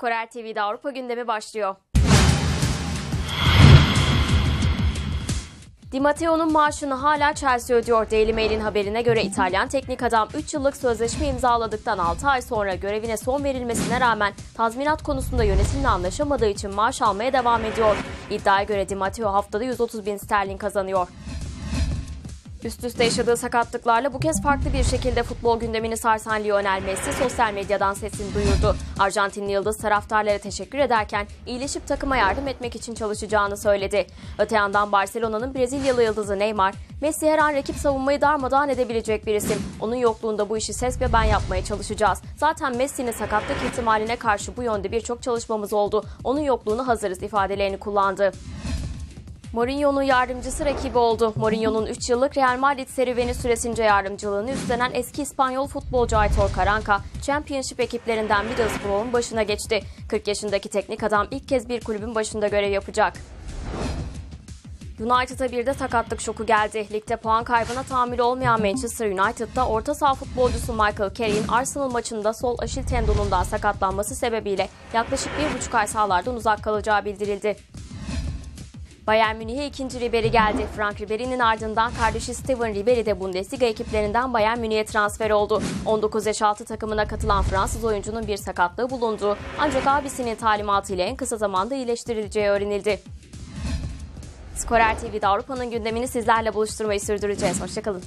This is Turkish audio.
Skorer TV'de Avrupa gündemi başlıyor. Di Matteo'nun maaşını hala Chelsea ödüyor. Daily Mail'in haberine göre İtalyan teknik adam 3 yıllık sözleşme imzaladıktan 6 ay sonra görevine son verilmesine rağmen tazminat konusunda yönetimle anlaşamadığı için maaş almaya devam ediyor. İddiaya göre Di Matteo haftada 130 bin sterlin kazanıyor. Üst üste yaşadığı sakatlıklarla bu kez farklı bir şekilde futbol gündemini sarsan Lionel Messi sosyal medyadan sesini duyurdu. Arjantinli yıldız taraftarlara teşekkür ederken iyileşip takıma yardım etmek için çalışacağını söyledi. Öte yandan Barcelona'nın Brezilyalı yıldızı Neymar, Messi her an rakip savunmayı darmadağın edebilecek bir isim. Onun yokluğunda bu işi ses ve ben yapmaya çalışacağız. Zaten Messi'nin sakatlık ihtimaline karşı bu yönde birçok çalışmamız oldu. Onun yokluğunu hazırız ifadelerini kullandı. Mourinho'nun yardımcısı rakibi oldu. Mourinho'nun 3 yıllık Real Madrid serüveni süresince yardımcılığını üstlenen eski İspanyol futbolcu Aitor Karanka, Championship ekiplerinden Middlesbrough'un başına geçti. 40 yaşındaki teknik adam ilk kez bir kulübün başında görev yapacak. United'a bir de sakatlık şoku geldi. Ligde puan kaybına tahammül olmayan Manchester United'da orta saha futbolcusu Michael Carey'in Arsenal maçında sol aşil tendonundan sakatlanması sebebiyle yaklaşık bir buçuk ay sahalardan uzak kalacağı bildirildi. Bayern Münih'e ikinci Ribery geldi. Frank Ribery'nin ardından kardeşi Steven Ribery de Bundesliga ekiplerinden Bayern Münih'e transfer oldu. 19 yaş altı takımına katılan Fransız oyuncunun bir sakatlığı bulundu. Ancak abisinin talimatıyla en kısa zamanda iyileştirileceği öğrenildi. Skorer TV'de Avrupa'nın gündemini sizlerle buluşturmayı sürdüreceğiz. Hoşçakalın.